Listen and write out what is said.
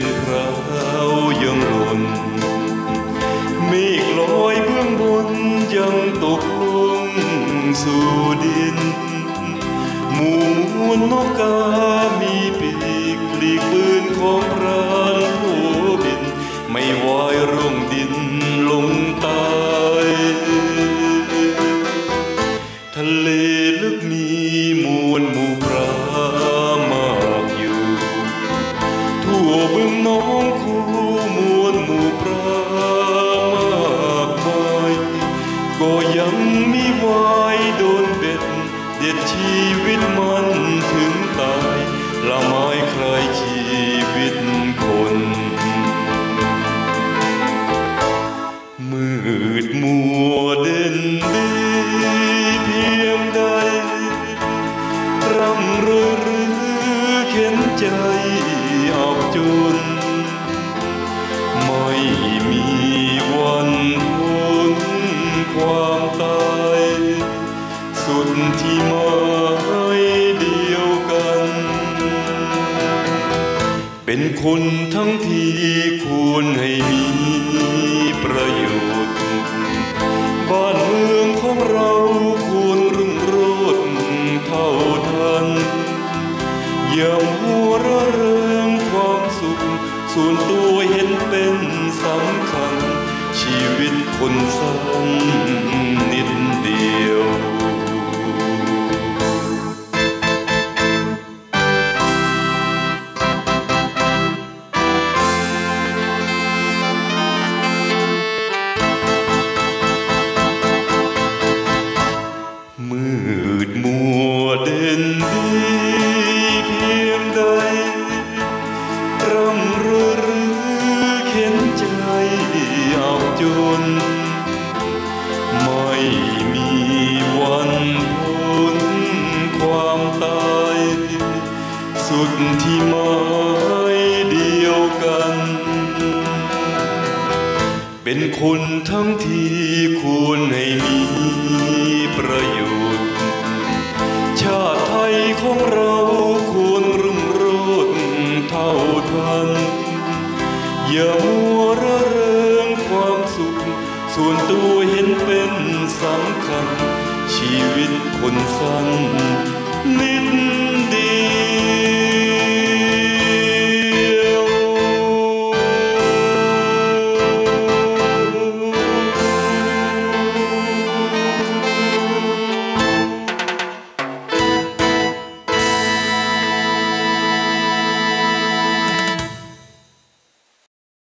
เป็นพราวยังหล่นเมฆลอยเบื้องบนยังตกลงสู่ดิน หมู่มวลนกกามีปีกปลีกปืนของพรานผู้บิน ไม่วายร่วงดิน คู่มวลหมู่ปลามากมายก็ยังมีวายโดนเบ็ด เด็ดชีวิตมันถึงตายละไม้ใครชีวิตคนมืดมัวเด่นดีเพียงใดร่ำเรือรือเข็นใจอับจน สุดที่หมายเดียวกัน เป็นคนทั้งที่ควรให้มีประโยชน์ บ้านเมืองของเราควรรุ่งโรจน์เท่าทัน อย่ามัวระเริงความสุข ส่วนตัวเห็นเป็นสำคัญ ชีวิตคนสั้นนิดเดียว สุดที่ไม้เดียวกัน เป็นคนทั้งที่ควรให้มีประโยชน์ ชาติไทยของเราควรรุ่งโรจน์เท่าทัน อย่ามัวระเริงความสุข ส่วนตัวเห็นเป็นสำคัญ ชีวิตคนสั้นนิด